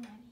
Maddie.